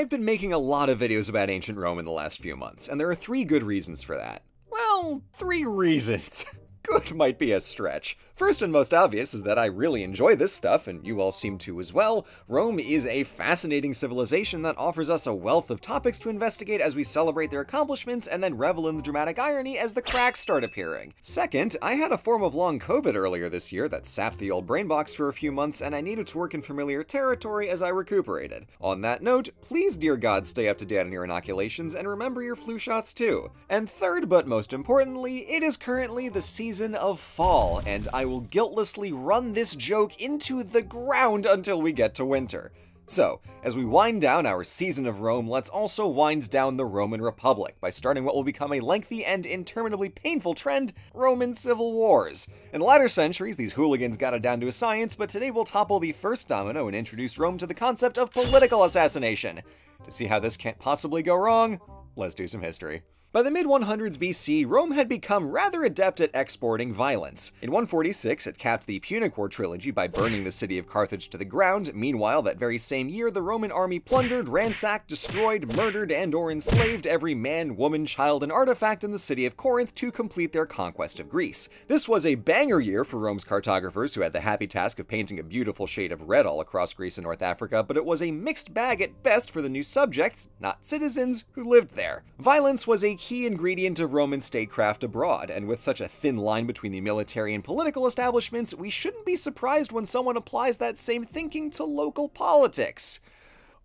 I've been making a lot of videos about ancient Rome in the last few months, and there are three good reasons for that. Well, three reasons. Good might be a stretch. First and most obvious is that I really enjoy this stuff, and you all seem to as well. Rome is a fascinating civilization that offers us a wealth of topics to investigate as we celebrate their accomplishments and then revel in the dramatic irony as the cracks start appearing. Second, I had a form of long COVID earlier this year that sapped the old brain box for a few months, and I needed to work in familiar territory as I recuperated. On that note, please, dear God, stay up to date on your inoculations and remember your flu shots too. And third, but most importantly, it is currently the season of fall, and I will guiltlessly run this joke into the ground until we get to winter. So, as we wind down our season of Rome, let's also wind down the Roman Republic by starting what will become a lengthy and interminably painful trend Roman civil wars. In latter centuries, these hooligans got it down to a science, but today we'll topple the first domino and introduce Rome to the concept of political assassination. To see how this can't possibly go wrong, let's do some history. By the mid 100s BC, Rome had become rather adept at exporting violence. In 146, it capped the Punic War trilogy by burning the city of Carthage to the ground. Meanwhile, that very same year, the Roman army plundered, ransacked, destroyed, murdered, and or enslaved every man, woman, child, and artifact in the city of Corinth to complete their conquest of Greece. This was a banger year for Rome's cartographers who had the happy task of painting a beautiful shade of red all across Greece and North Africa, but it was a mixed bag at best for the new subjects, not citizens, who lived there. Violence was a key ingredient of Roman statecraft abroad, and with such a thin line between the military and political establishments, we shouldn't be surprised when someone applies that same thinking to local politics.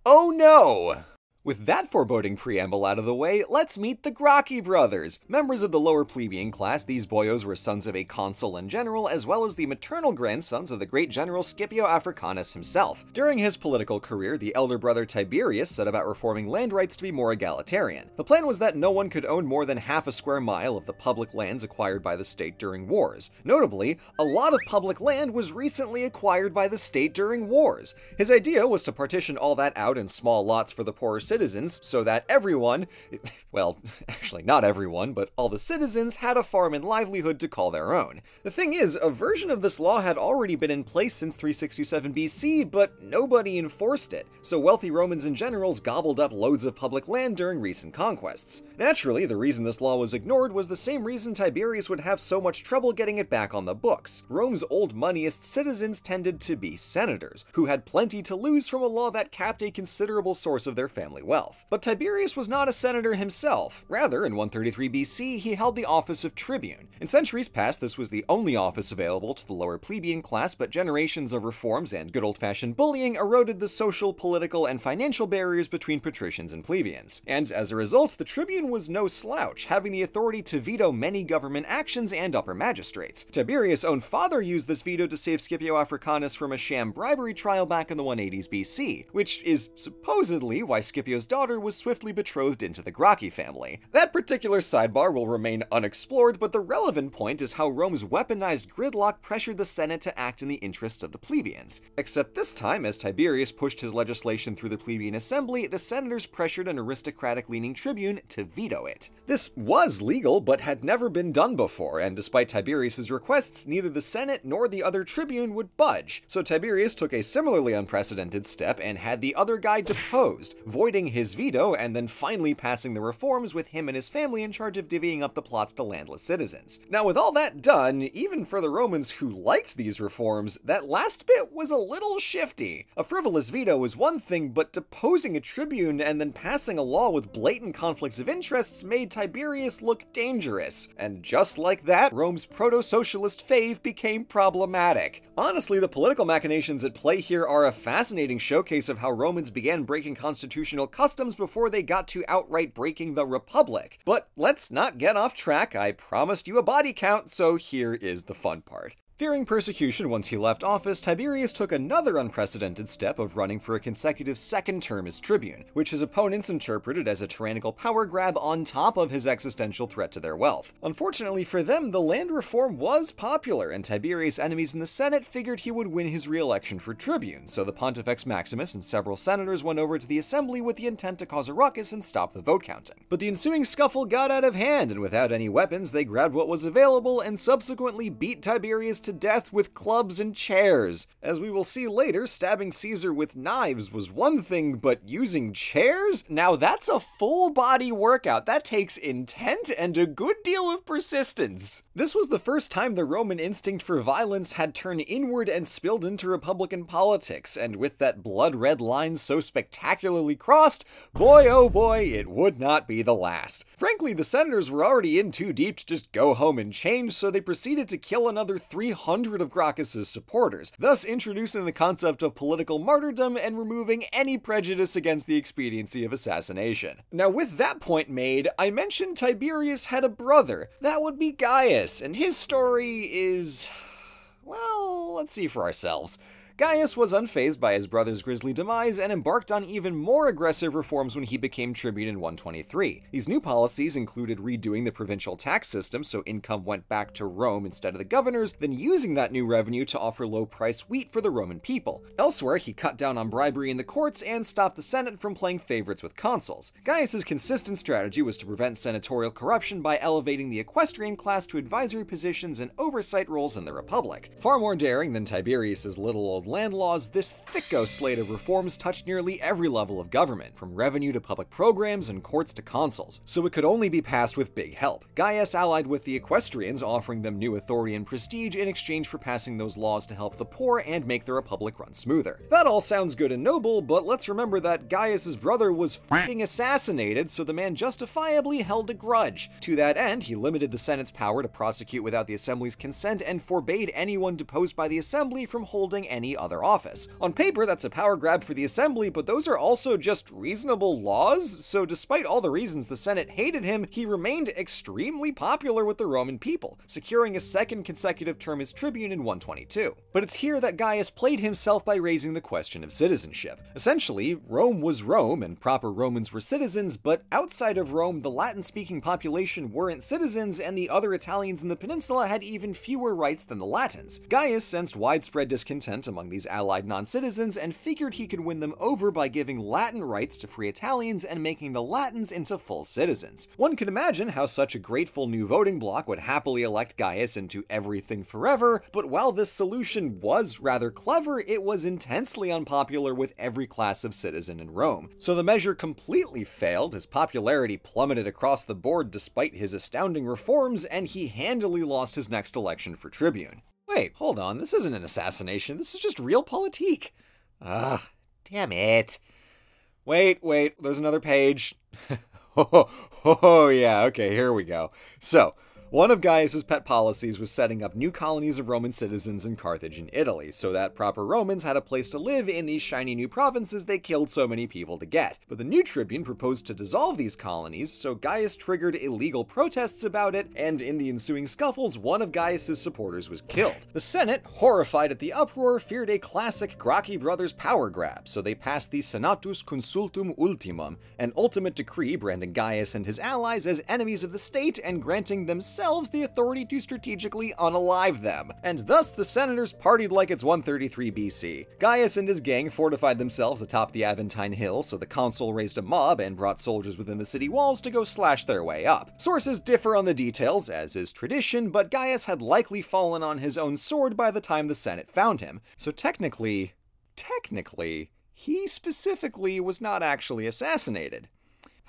Oh no! With that foreboding preamble out of the way, let's meet the Gracchi brothers. Members of the lower plebeian class, these boyos were sons of a consul and general, as well as the maternal grandsons of the great general Scipio Africanus himself. During his political career, the elder brother Tiberius set about reforming land rights to be more egalitarian. The plan was that no one could own more than half a square mile of the public lands acquired by the state during wars. Notably, a lot of public land was recently acquired by the state during wars. His idea was to partition all that out in small lots for the poorer citizens citizens so that everyone, well, actually not everyone, but all the citizens had a farm and livelihood to call their own. The thing is, a version of this law had already been in place since 367 BC, but nobody enforced it, so wealthy Romans and generals gobbled up loads of public land during recent conquests. Naturally, the reason this law was ignored was the same reason Tiberius would have so much trouble getting it back on the books. Rome's old moneyest citizens tended to be senators, who had plenty to lose from a law that capped a considerable source of their family wealth. But Tiberius was not a senator himself. Rather, in 133 BC, he held the office of tribune. In centuries past, this was the only office available to the lower plebeian class, but generations of reforms and good old-fashioned bullying eroded the social, political, and financial barriers between patricians and plebeians. And as a result, the tribune was no slouch, having the authority to veto many government actions and upper magistrates. Tiberius' own father used this veto to save Scipio Africanus from a sham bribery trial back in the 180s BC, which is supposedly why Scipio's daughter was swiftly betrothed into the Gracchi family. That particular sidebar will remain unexplored, but the relevant point is how Rome's weaponized gridlock pressured the Senate to act in the interests of the plebeians. Except this time, as Tiberius pushed his legislation through the plebeian assembly, the senators pressured an aristocratic-leaning tribune to veto it. This was legal, but had never been done before, and despite Tiberius's requests, neither the Senate nor the other tribune would budge. So Tiberius took a similarly unprecedented step and had the other guy deposed, voiding his veto and then finally passing the reforms with him and his family in charge of divvying up the plots to landless citizens. Now with all that done, even for the Romans who liked these reforms, that last bit was a little shifty. A frivolous veto was one thing, but deposing a tribune and then passing a law with blatant conflicts of interests made Tiberius look dangerous. And just like that, Rome's proto-socialist fave became problematic. Honestly, the political machinations at play here are a fascinating showcase of how Romans began breaking constitutional customs before they got to outright breaking the Republic. But let's not get off track, I promised you a body count, so here is the fun part. Fearing persecution once he left office, Tiberius took another unprecedented step of running for a consecutive second term as tribune, which his opponents interpreted as a tyrannical power grab on top of his existential threat to their wealth. Unfortunately for them, the land reform was popular, and Tiberius' enemies in the Senate figured he would win his re-election for tribune, so the Pontifex Maximus and several senators went over to the assembly with the intent to cause a ruckus and stop the vote counting. But the ensuing scuffle got out of hand, and without any weapons, they grabbed what was available and subsequently beat Tiberius to death with clubs and chairs. As we will see later, stabbing Caesar with knives was one thing, but using chairs? Now that's a full body workout. That takes intent and a good deal of persistence. This was the first time the Roman instinct for violence had turned inward and spilled into Republican politics, and with that blood red line so spectacularly crossed, boy oh boy, it would not be the last. Frankly, the senators were already in too deep to just go home and change, so they proceeded to kill another 300 of Gracchus's supporters, thus introducing the concept of political martyrdom and removing any prejudice against the expediency of assassination. Now, with that point made, I mentioned Tiberius had a brother. That would be Gaius, and his story is. Well, let's see for ourselves. Gaius was unfazed by his brother's grisly demise and embarked on even more aggressive reforms when he became tribune in 123. These new policies included redoing the provincial tax system so income went back to Rome instead of the governors, then using that new revenue to offer low priced wheat for the Roman people. Elsewhere, he cut down on bribery in the courts and stopped the Senate from playing favorites with consuls. Gaius's consistent strategy was to prevent senatorial corruption by elevating the equestrian class to advisory positions and oversight roles in the Republic. Far more daring than Tiberius's little old land laws, this thicko slate of reforms touched nearly every level of government, from revenue to public programs and courts to consuls, so it could only be passed with big help. Gaius allied with the equestrians, offering them new authority and prestige in exchange for passing those laws to help the poor and make the republic run smoother. That all sounds good and noble, but let's remember that Gaius's brother was f***ing assassinated, so the man justifiably held a grudge. To that end, he limited the Senate's power to prosecute without the Assembly's consent and forbade anyone deposed by the Assembly from holding any other office. On paper, that's a power grab for the Assembly, but those are also just reasonable laws, so despite all the reasons the Senate hated him, he remained extremely popular with the Roman people, securing a second consecutive term as tribune in 122. But it's here that Gaius played himself by raising the question of citizenship. Essentially, Rome was Rome and proper Romans were citizens, but outside of Rome, the Latin speaking population weren't citizens, and the other Italians in the peninsula had even fewer rights than the Latins. Gaius sensed widespread discontent among these allied non citizens and figured he could win them over by giving Latin rights to free Italians and making the Latins into full citizens. One can imagine how such a grateful new voting bloc would happily elect Gaius into everything forever, but while this solution was rather clever, it was intensely unpopular with every class of citizen in Rome. So the measure completely failed, his popularity plummeted across the board despite his astounding reforms, and he handily lost his next election for tribune. Wait, hold on, this isn't an assassination, this is just realpolitik. Ah, damn it. Wait, wait, there's another page. oh, oh, yeah, okay, here we go. So, one of Gaius's pet policies was setting up new colonies of Roman citizens in Carthage and Italy, so that proper Romans had a place to live in these shiny new provinces they killed so many people to get. But the new tribune proposed to dissolve these colonies, so Gaius triggered illegal protests about it, and in the ensuing scuffles, one of Gaius's supporters was killed. The Senate, horrified at the uproar, feared a classic Gracchi brothers power grab, so they passed the Senatus Consultum Ultimum, an ultimate decree branding Gaius and his allies as enemies of the state and granting themselves the authority to strategically unalive them. And thus the senators partied like it's 133 BC. Gaius and his gang fortified themselves atop the Aventine Hill, so the consul raised a mob and brought soldiers within the city walls to go slash their way up. Sources differ on the details, as is tradition, but Gaius had likely fallen on his own sword by the time the Senate found him. So technically, technically, he specifically was not actually assassinated.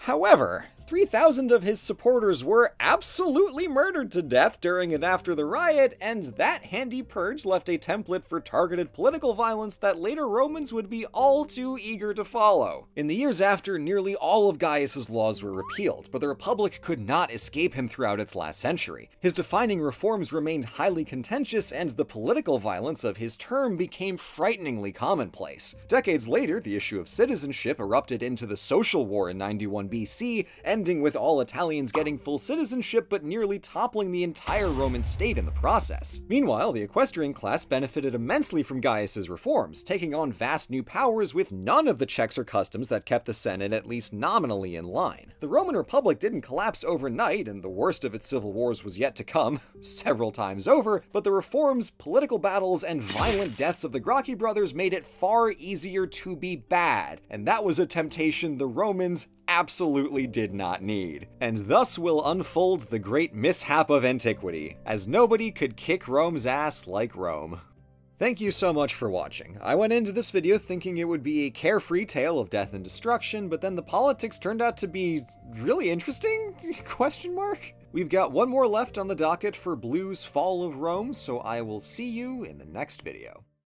However, 3,000 of his supporters were absolutely murdered to death during and after the riot, and that handy purge left a template for targeted political violence that later Romans would be all too eager to follow. In the years after, nearly all of Gaius's laws were repealed, but the Republic could not escape him throughout its last century. His defining reforms remained highly contentious, and the political violence of his term became frighteningly commonplace. Decades later, the issue of citizenship erupted into the social war in 91 BC, ending with all Italians getting full citizenship but nearly toppling the entire Roman state in the process. Meanwhile, the equestrian class benefited immensely from Gaius's reforms, taking on vast new powers with none of the checks or customs that kept the Senate at least nominally in line. The Roman Republic didn't collapse overnight, and the worst of its civil wars was yet to come, several times over, but the reforms, political battles, and violent deaths of the Gracchi brothers made it far easier to be bad, and that was a temptation the Romans absolutely did not need. And thus will unfold the great mishap of antiquity, as nobody could kick Rome's ass like Rome. Thank you so much for watching. I went into this video thinking it would be a carefree tale of death and destruction, but then the politics turned out to be really interesting? Question mark? We've got one more left on the docket for Blue's Fall of Rome, so I will see you in the next video.